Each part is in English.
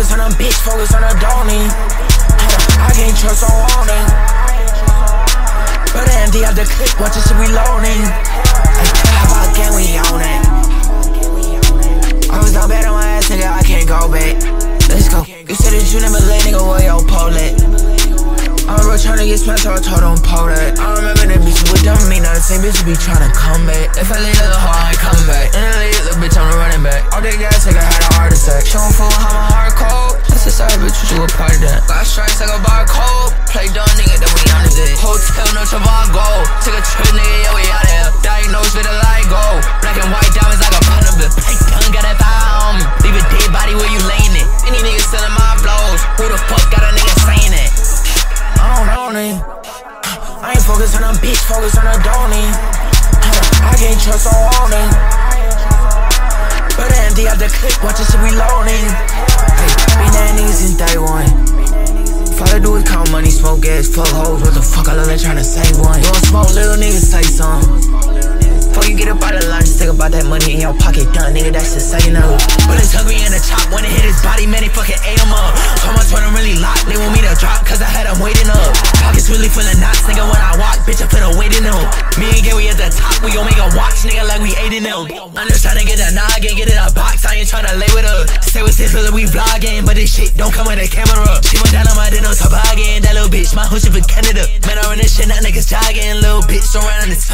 focus on them bitch, focus on the donny. I can't trust on wanting. But empty out the clip, watch this shit reloading. How about can we own it? I was down bad on my ass, nigga, I can't go back. Let's go. You said that you never let nigga, where your pole? I'm real tryna get smashed, so I told him pull that. I remember that bitch with them, me now the same bitch be tryna come back. If I leave the hoe, I ain't coming back. And I leave the bitch, I'm running back. All that gas, nigga had a heart attack. Show him fool how my. That's a side bitch, you a part of that. Got strikes like a barcode. Play dumb nigga, then we on the day. Hotel, no Trivago. Took a trip, nigga, yeah, we out here. Diagnosed with a LIGO. Black and white diamonds like a pun of it. Play gun, got that fire on me. Leave a dead body where you laying it. Any niggas selling my blows. Who the fuck got a nigga saying it? I don't know, nigga. I ain't focused on a bitch, focused on a donny. I can't trust on wanting. But empty out the clip, watch this shit reloading. Hey, smoke gas, fuck hoes, what the fuck I look like tryna save one? Don't smoke, little niggas say something. Fuck you get up about that money in your pocket, done, nigga, that's just saying. But it's hungry in the chop, when it hit his body, man, he fucking ate him up. So much when I'm really locked, they want me to drop, cause I had him waiting up. Pockets really full of knots, nigga, when I walk, bitch, I put a weight in. Me and Gary at the top, we gon' make a watch, nigga, like we ate in them. I'm just tryna get a noggin, get it a box, I ain't tryna lay with her. Say with sis, we vlogging, but this shit don't come with a camera. She went down on my dinner toboggan, that little bitch, my hood shit for Canada. Man, I run this shit, now niggas jogging, little bitch, surrounding this.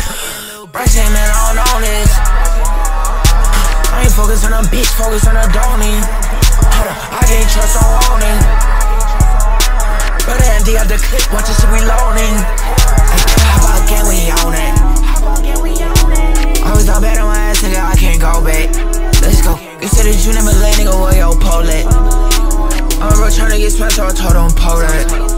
Bryson, man, I don't know this. Focused on a bitch, focus on a donny. Hold up, I can't trust on wanting. But empty out the clip, watch this shit reloading. How about can we own it? I was down bad on my ass, nigga, I can't go back. Let's go. You said that you never let nigga where your pole at. I'm real tryna get smashed, so I told him pull that.